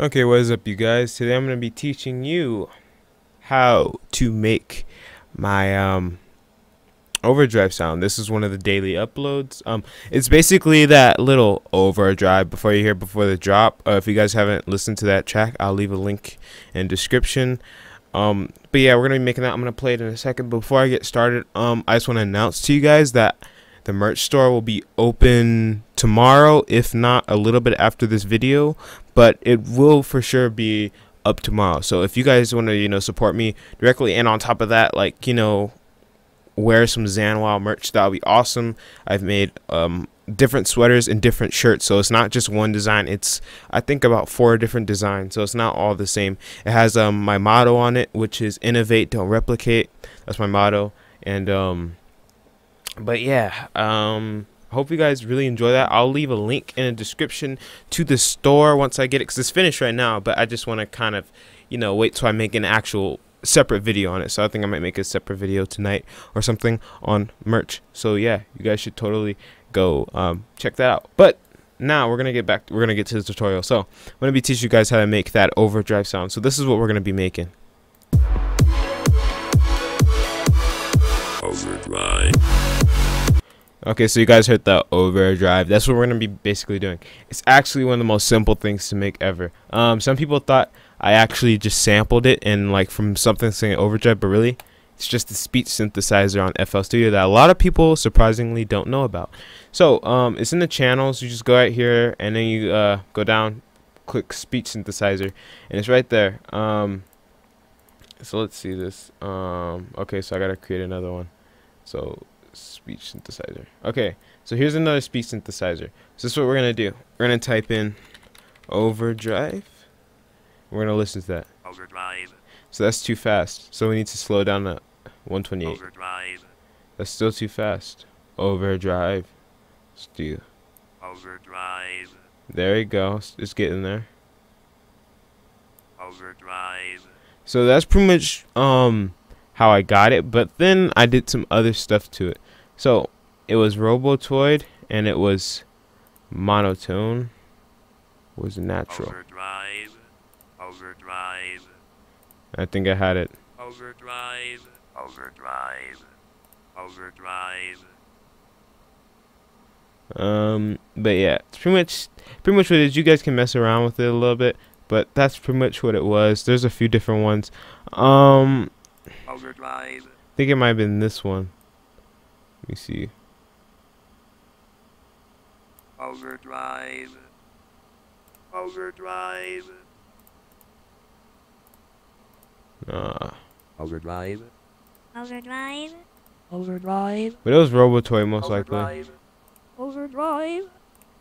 Okay, what is up you guys? Today I'm going to be teaching you how to make my um overdrive sound. This is one of the daily uploads. Um it's basically that little overdrive before you hear before the drop. Uh, if you guys haven't listened to that track, I'll leave a link in description. Um but yeah, we're going to be making that. I'm going to play it in a second. Before I get started, um I just want to announce to you guys that the merch store will be open tomorrow, if not a little bit after this video, but it will for sure be up tomorrow. So if you guys want to, you know, support me directly and on top of that, like, you know, wear some Xanwow merch, that would be awesome. I've made um different sweaters and different shirts so it's not just one design it's i think about four different designs so it's not all the same it has um my motto on it which is innovate don't replicate that's my motto and um but yeah um hope you guys really enjoy that. I'll leave a link in the description to the store once i get it because it's finished right now but i just want to kind of you know wait till i make an actual separate video on it. So i think i might make a separate video tonight or something on merch. So yeah you guys should totally go um, check that out. But now we're gonna get back we're gonna get to the tutorial. So i'm gonna be teaching you guys how to make that overdrive sound. So this is what we're gonna be making. Overdrive. Okay, so you guys heard the overdrive. That's what we're gonna be basically doing. It's actually one of the most simple things to make ever. Um, some people thought I actually just sampled it and like from something saying overdrive, but really, it's just the speech synthesizer on FL Studio that a lot of people surprisingly don't know about. So um, it's in the channels. You just go right here and then you uh, go down, click speech synthesizer, and it's right there. Um, so let's see this. Um, okay, so I gotta create another one. So speech synthesizer. Okay, so here's another speech synthesizer. So this is what we're gonna do. We're gonna type in overdrive. We're gonna listen to that. Overdrive. So that's too fast. So we need to slow down to 128. Overdrive. That's still too fast. Overdrive. Let's do. Overdrive. There you go. It's- It's getting there. Overdrive. So that's pretty much um how I got it, but then I did some other stuff to it. So it was Robotoid and it was monotone was natural. Overdrive. Overdrive. I think I had it. Overdrive. Overdrive. Overdrive. Um but yeah, it's pretty much pretty much what it is. You guys can mess around with it a little bit, but that's pretty much what it was. There's a few different ones. Um Overdrive. I think it might have been this one. Let me see. Overdrive. Overdrive. Uh, Overdrive. Overdrive. Overdrive. but it was Robotoid most likely. Overdrive. Overdrive.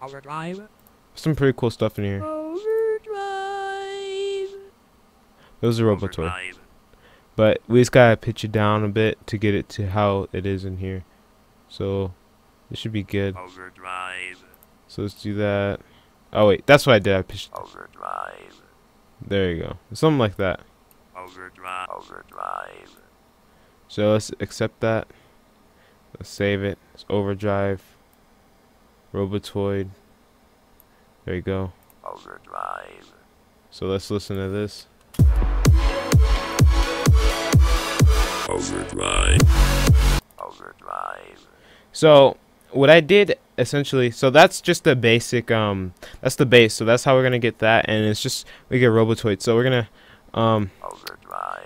Overdrive. Some pretty cool stuff in here. Overdrive. It was a Robotoid. Overdrive. But we just gotta pitch it down a bit to get it to how it is in here. So it should be good. Overdrive. So let's do that. Oh wait, that's what I did. I pitched. Overdrive. There you go. Something like that. Overdrive. Overdrive. So let's accept that. Let's save it. It's overdrive. Robotoid. There you go. Overdrive. So let's listen to this. So what I did essentially, so that's just the basic. Um, that's the base. So that's how we're gonna get that, and it's just we get Robotoid. So we're gonna um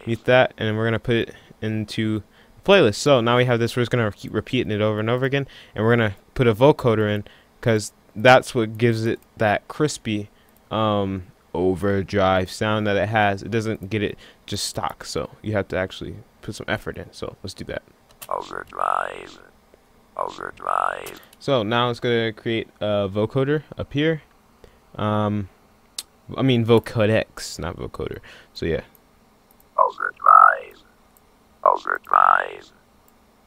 mute that, and we're gonna put it into the playlist. So now we have this. We're just gonna keep repeating it over and over again, and we're gonna put a vocoder in, because that's what gives it that crispy um overdrive sound that it has. It doesn't get it just stock. So you have to actually put some effort in. So let's do that. Overdrive. Overdrive. So now it's gonna create a vocoder up here. Um, I mean vocodex, not vocoder. So yeah, Overdrive. Overdrive.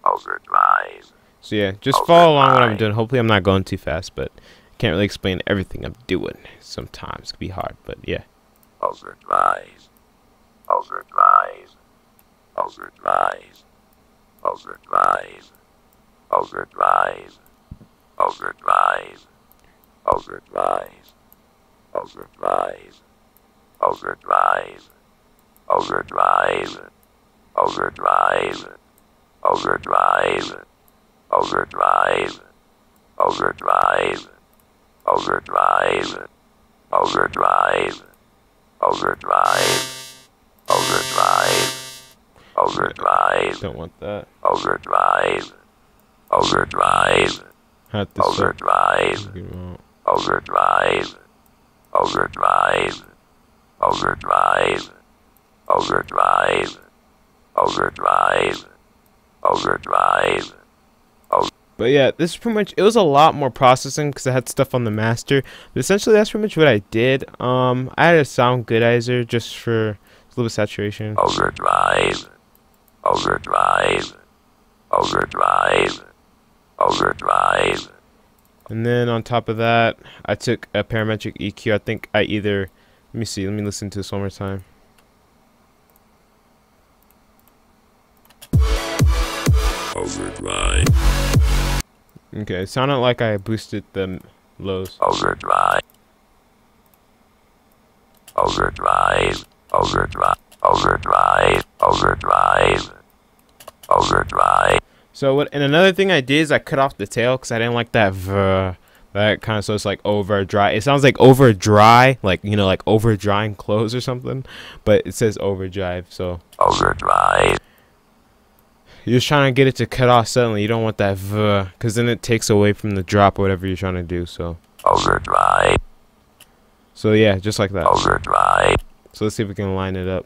Overdrive. so yeah, just follow along what I'm doing. Hopefully I'm not going too fast, but I can't really explain everything I'm doing. Sometimes it can be hard, but yeah. Overdrive. Overdrive. Overdrive. Overdrive. Overdrive. Overdrive. Overdrive. Overdrive. overdrive, overdrive, overdrive, overdrive, overdrive, overdrive, overdrive, overdrive, overdrive, overdrive, Don't want that. overdrive, overdrive, Have to overdrive, overdrive, overdrive, overdrive, overdrive, overdrive, overdrive. But yeah, this is pretty much. It was a lot more processing because I had stuff on the master. But essentially, that's pretty much what I did. Um, I had a Soundgoodizer just for a little bit of saturation. Overdrive, overdrive, overdrive, overdrive, And then on top of that, I took a parametric EQ. I think I either. Let me see. Let me listen to this one more time. overdrive, Okay, it sounded like I boosted the lows. overdrive, overdrive, overdrive, overdrive, overdrive, overdrive, So what? And another thing I did is I cut off the tail because I didn't like that v. That kind of so it's like over dry. It sounds like over dry, like you know, like over drying clothes or something. But it says overdrive, so overdrive, you're just trying to get it to cut off suddenly. You don't want that v, because then it takes away from the drop or whatever you're trying to do. So, overdrive, so yeah, just like that. overdrive, So let's see if we can line it up.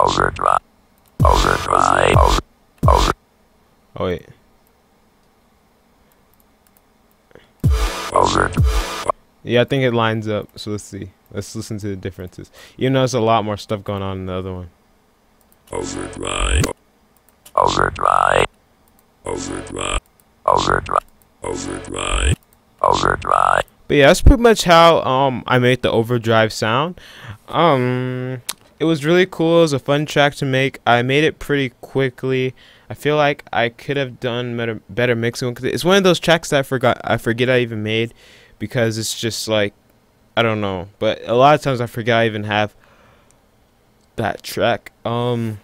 Overdrive, overdrive, over, Oh wait, over, yeah, I think it lines up. So let's see. Let's listen to the differences. You know, there's a lot more stuff going on in the other one. overdrive, overdrive, overdrive, overdrive, overdrive, overdrive, But yeah, that's pretty much how um I made the overdrive sound. Um it was really cool. It was a fun track to make. I made it pretty quickly. I feel like I could have done better, better mixing because it's one of those tracks that I forgot I forget I even made because it's just like I don't know. But a lot of times I forget I even have that track. Um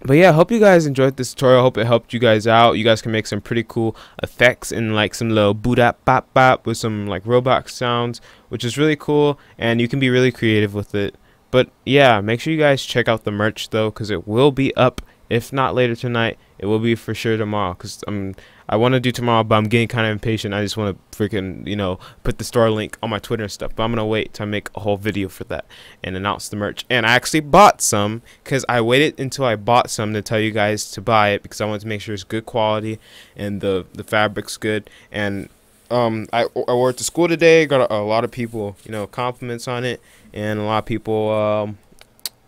but yeah, I hope you guys enjoyed this tutorial. I hope it helped you guys out. You guys can make some pretty cool effects and like some little boot bop bop with some like Roblox sounds, which is really cool. And you can be really creative with it. But yeah, make sure you guys check out the merch though, because it will be up. If not later tonight, it will be for sure tomorrow. Cause I'm I want to do tomorrow, but I'm getting kind of impatient. I just want to freaking you know put the store link on my Twitter and stuff. But I'm gonna wait to make a whole video for that and announce the merch. And I actually bought some because I waited until I bought some to tell you guys to buy it because I wanted to make sure it's good quality and the the fabric's good. And um, I I wore it to school today. Got a, a lot of people you know compliments on it, and a lot of people um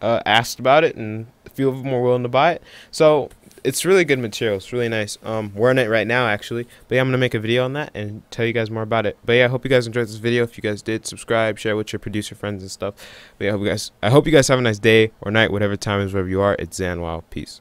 uh, asked about it, and a few of them were willing to buy it. So it's really good material. It's really nice. Um, wearing it right now actually. But yeah, I'm gonna make a video on that and tell you guys more about it. But yeah, I hope you guys enjoyed this video. If you guys did, subscribe, share with your producer friends and stuff. But yeah, I hope you guys. I hope you guys have a nice day or night, whatever time is wherever you are. It's Xanwow. Peace.